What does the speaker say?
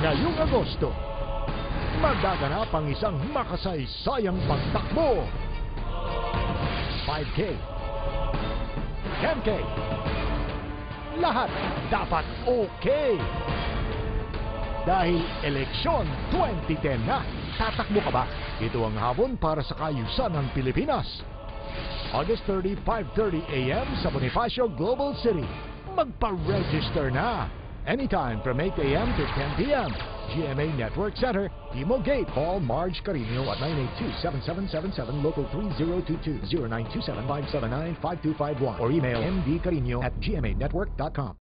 Ngayong Agosto, magaganap ang isang makasaysayang pagtakbo. 5K, 10K, lahat dapat okay. Dahil eleksyon 2010 na, tatakbo ka ba? Ito ang habon para sa kayusan ng Pilipinas. August 30, 5.30 a.m. sa Bonifacio Global City. Magpa-register na. Anytime from 8 a.m. to 10 p.m. GMA Network Center, Imo Gate. Call Marge Carino at 982-7777 local 3022 0927-579-5251 or email mdcarino at gmanetwork.com.